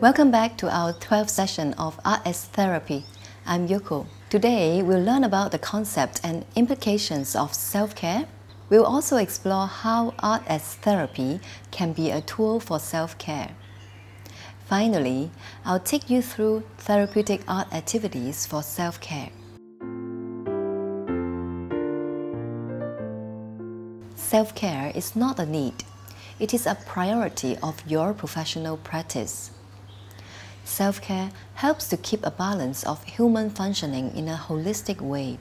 Welcome back to our 12th session of Art as Therapy. I'm Yoko. Today, we'll learn about the concept and implications of self care. We'll also explore how art as therapy can be a tool for self care. Finally, I'll take you through therapeutic art activities for self care. Self care is not a need, it is a priority of your professional practice. Self care helps to keep a balance of human functioning in a holistic way.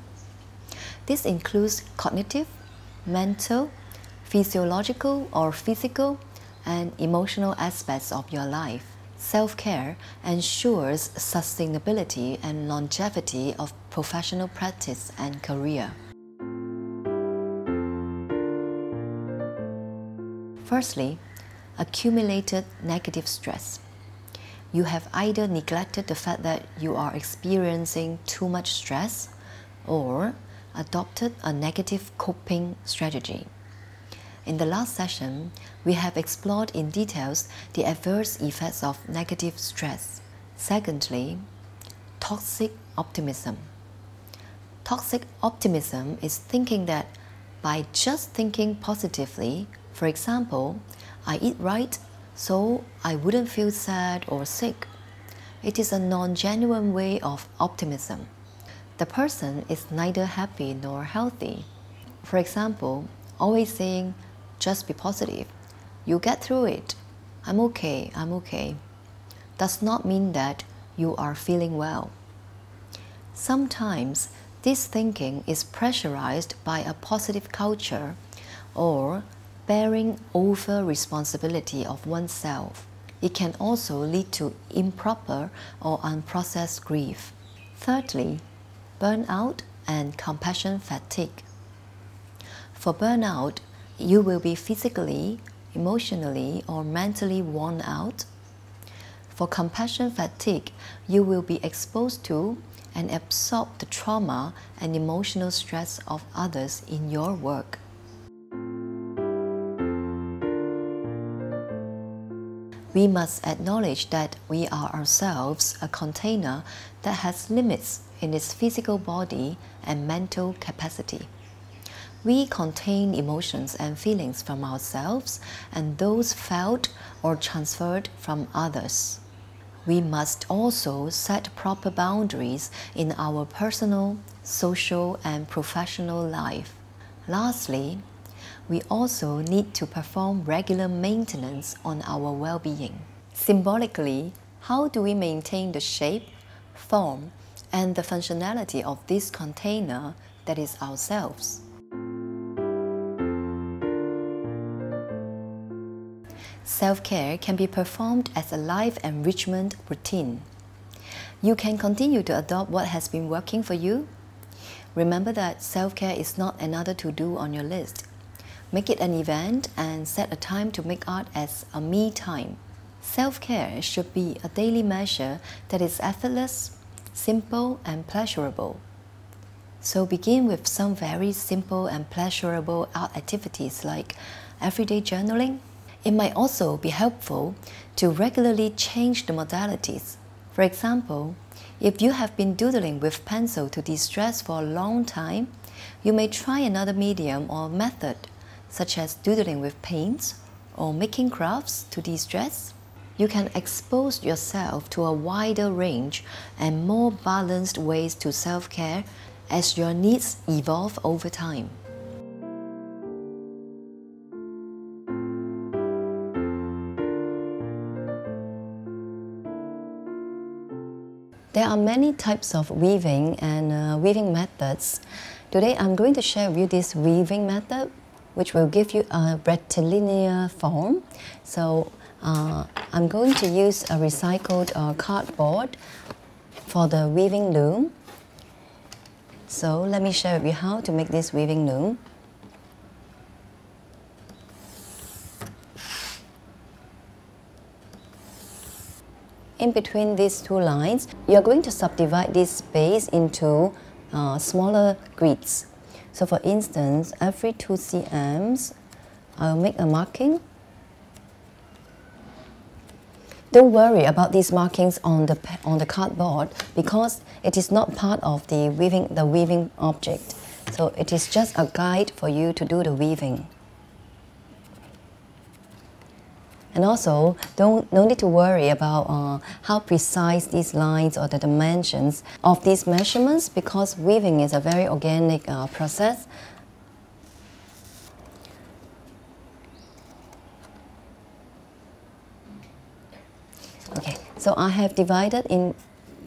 This includes cognitive, mental, physiological or physical, and emotional aspects of your life. Self care ensures sustainability and longevity of professional practice and career. Firstly, accumulated negative stress you have either neglected the fact that you are experiencing too much stress or adopted a negative coping strategy. In the last session, we have explored in details the adverse effects of negative stress. Secondly, toxic optimism. Toxic optimism is thinking that by just thinking positively, for example, I eat right so I wouldn't feel sad or sick. It is a non genuine way of optimism. The person is neither happy nor healthy. For example, always saying, just be positive. You get through it. I'm okay, I'm okay. Does not mean that you are feeling well. Sometimes this thinking is pressurized by a positive culture or bearing over responsibility of oneself. It can also lead to improper or unprocessed grief. Thirdly, burnout and compassion fatigue. For burnout, you will be physically, emotionally, or mentally worn out. For compassion fatigue, you will be exposed to and absorb the trauma and emotional stress of others in your work. We must acknowledge that we are ourselves a container that has limits in its physical body and mental capacity. We contain emotions and feelings from ourselves and those felt or transferred from others. We must also set proper boundaries in our personal, social, and professional life. Lastly, we also need to perform regular maintenance on our well being. Symbolically, how do we maintain the shape, form, and the functionality of this container that is ourselves? Self care can be performed as a life enrichment routine. You can continue to adopt what has been working for you. Remember that self care is not another to do on your list. Make it an event and set a time to make art as a me time. Self care should be a daily measure that is effortless, simple, and pleasurable. So begin with some very simple and pleasurable art activities like everyday journaling. It might also be helpful to regularly change the modalities. For example, if you have been doodling with pencil to de-stress for a long time, you may try another medium or method such as doodling with paints or making crafts to de-stress, you can expose yourself to a wider range and more balanced ways to self-care as your needs evolve over time. There are many types of weaving and uh, weaving methods. Today I'm going to share with you this weaving method which will give you a rectilinear form. So uh, I'm going to use a recycled uh, cardboard for the weaving loom. So let me share with you how to make this weaving loom. In between these two lines, you're going to subdivide this space into uh, smaller grids. So for instance, every 2 cms, I'll make a marking. Don't worry about these markings on the, on the cardboard because it is not part of the weaving, the weaving object. So it is just a guide for you to do the weaving. And also, don't, no need to worry about uh, how precise these lines or the dimensions of these measurements because weaving is a very organic uh, process. Okay, so I have divided in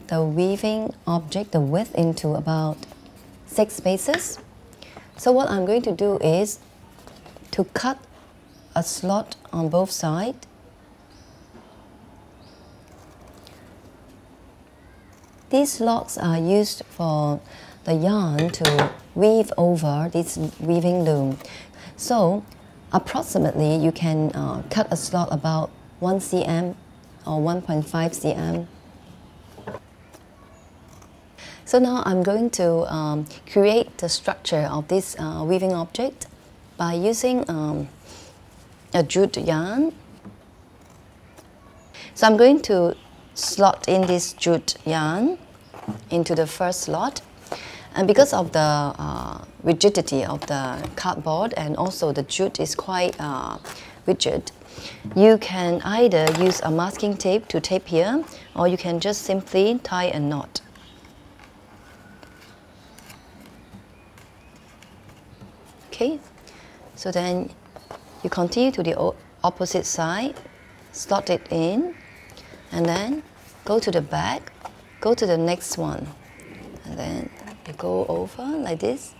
the weaving object, the width, into about six spaces. So what I'm going to do is to cut a slot on both sides. These slots are used for the yarn to weave over this weaving loom. So approximately you can uh, cut a slot about 1 cm or 1.5 cm. So now I'm going to um, create the structure of this uh, weaving object by using um, a jute yarn. So I'm going to slot in this jute yarn into the first slot. And because of the uh, rigidity of the cardboard and also the jute is quite uh, rigid, you can either use a masking tape to tape here or you can just simply tie a knot. Okay, so then you continue to the opposite side, slot it in, and then go to the back, go to the next one, and then you go over like this,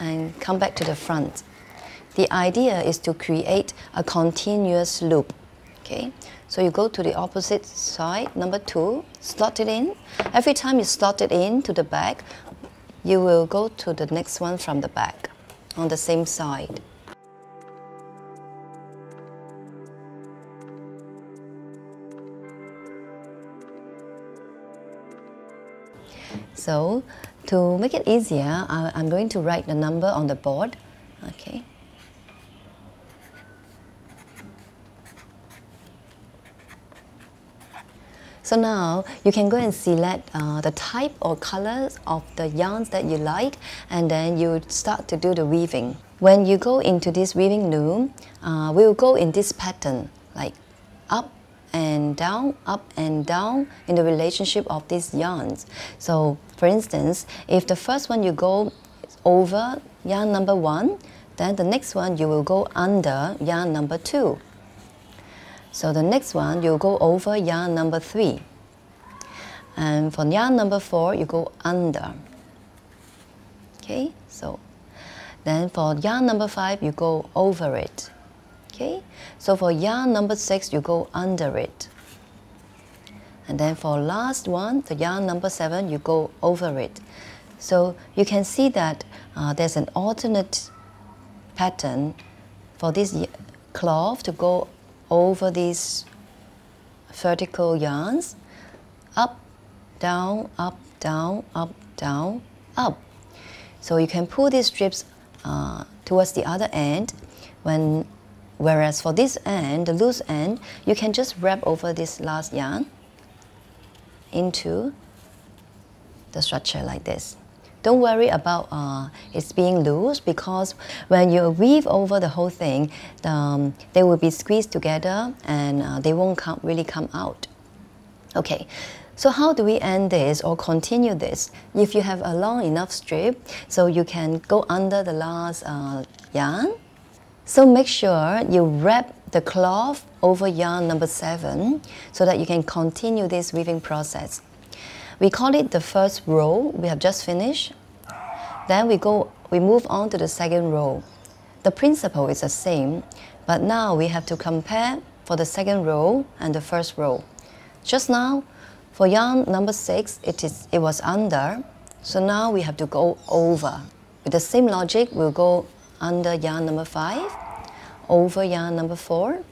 and come back to the front. The idea is to create a continuous loop. Okay, so you go to the opposite side, number two, slot it in. Every time you slot it in to the back, you will go to the next one from the back on the same side. So to make it easier, I, am going to write the number on the board. Okay. So now you can go and select uh, the type or colors of the yarns that you like and then you start to do the weaving. When you go into this weaving loom, uh, we'll go in this pattern like up and down, up and down in the relationship of these yarns. So for instance, if the first one you go over yarn number one, then the next one you will go under yarn number two. So the next one, you go over yarn number three. And for yarn number four, you go under. Okay, so then for yarn number five, you go over it. Okay, so for yarn number six, you go under it. And then for last one, the yarn number seven, you go over it. So you can see that uh, there's an alternate pattern for this cloth to go over these vertical yarns, up, down, up, down, up, down, up. So you can pull these strips uh, towards the other end, when, whereas for this end, the loose end, you can just wrap over this last yarn into the structure like this. Don't worry about uh, it's being loose because when you weave over the whole thing, um, they will be squeezed together and uh, they won't come, really come out. Okay, so how do we end this or continue this? If you have a long enough strip, so you can go under the last uh, yarn. So make sure you wrap the cloth over yarn number seven so that you can continue this weaving process. We call it the first row. We have just finished. Then we go, we move on to the second row. The principle is the same, but now we have to compare for the second row and the first row. Just now, for yarn number six, it, is, it was under, so now we have to go over. With the same logic, we'll go under yarn number five, over yarn number four,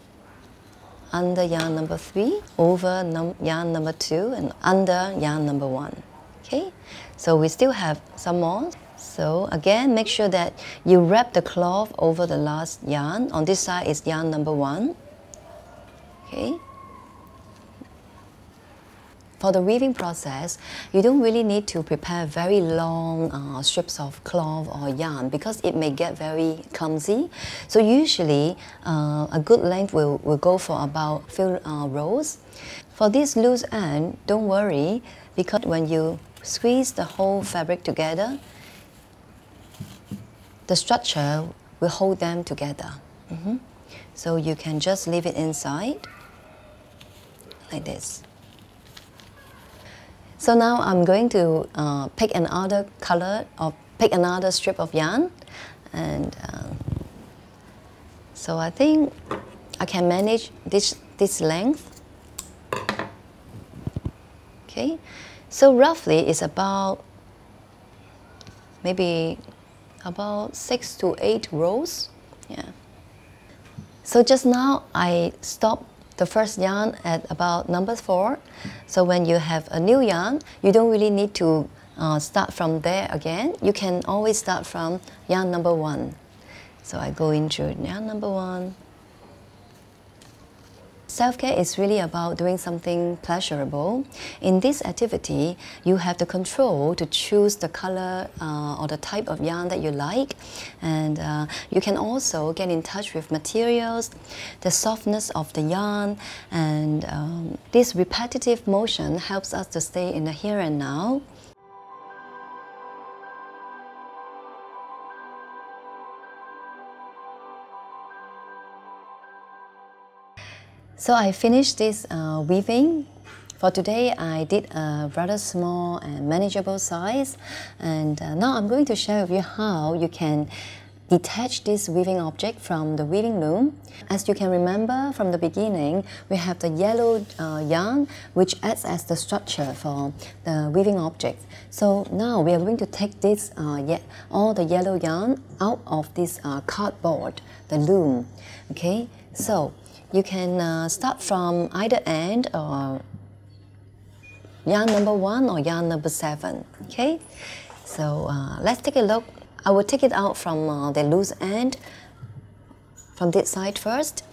under yarn number three, over num yarn number two, and under yarn number one. Okay, so we still have some more. So again, make sure that you wrap the cloth over the last yarn. On this side is yarn number one. Okay, for the weaving process, you don't really need to prepare very long uh, strips of cloth or yarn because it may get very clumsy. So usually uh, a good length will, will go for about few uh, rows. For this loose end, don't worry because when you squeeze the whole fabric together, the structure will hold them together. Mm -hmm. So you can just leave it inside like this. So now I'm going to uh, pick another color or pick another strip of yarn and uh, so I think I can manage this, this length. Okay, so roughly it's about maybe about six to eight rows. Yeah. So just now I stopped the first yarn at about number four. So when you have a new yarn, you don't really need to uh, start from there again. You can always start from yarn number one. So I go into yarn number one, Self-care is really about doing something pleasurable. In this activity, you have the control to choose the color uh, or the type of yarn that you like. And uh, you can also get in touch with materials, the softness of the yarn, and um, this repetitive motion helps us to stay in the here and now. So I finished this uh, weaving. For today, I did a rather small and manageable size. And uh, now I'm going to share with you how you can detach this weaving object from the weaving loom. As you can remember from the beginning, we have the yellow uh, yarn which acts as the structure for the weaving object. So now we are going to take this, uh, all the yellow yarn out of this uh, cardboard, the loom. Okay, so you can uh, start from either end or yarn number one or yarn number seven, okay? So uh, let's take a look. I will take it out from uh, the loose end from this side first.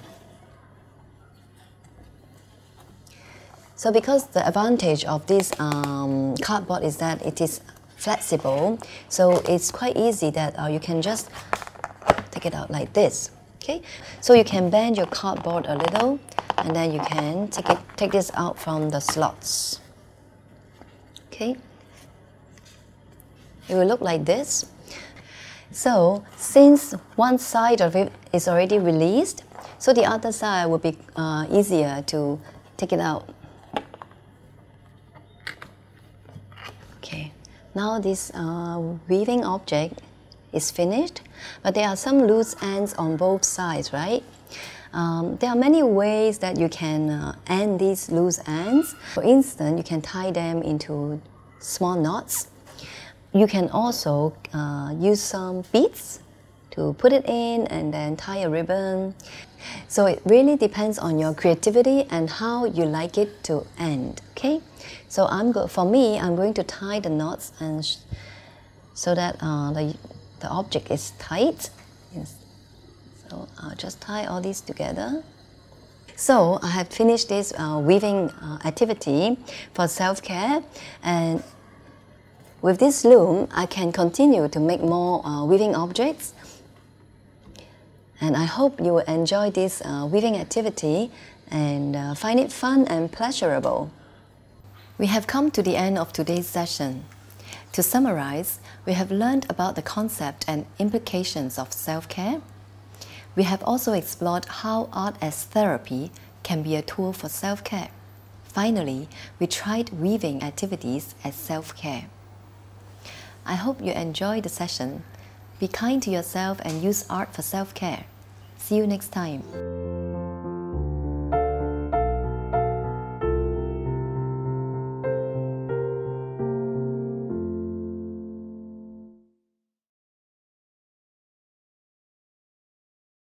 So because the advantage of this um, cardboard is that it is flexible, so it's quite easy that uh, you can just take it out like this. Okay, so you can bend your cardboard a little and then you can take, it, take this out from the slots. Okay, it will look like this. So since one side of it is already released, so the other side will be uh, easier to take it out. Okay, now this uh, weaving object is finished, but there are some loose ends on both sides, right? Um, there are many ways that you can uh, end these loose ends. For instance, you can tie them into small knots. You can also uh, use some beads to put it in and then tie a ribbon. So it really depends on your creativity and how you like it to end, okay? So I'm go for me, I'm going to tie the knots and so that uh, the the object is tight. Yes. So I'll just tie all these together. So I have finished this uh, weaving uh, activity for self-care and with this loom I can continue to make more uh, weaving objects and I hope you will enjoy this uh, weaving activity and uh, find it fun and pleasurable. We have come to the end of today's session. To summarize, we have learned about the concept and implications of self-care. We have also explored how art as therapy can be a tool for self-care. Finally, we tried weaving activities as self-care. I hope you enjoyed the session. Be kind to yourself and use art for self-care. See you next time.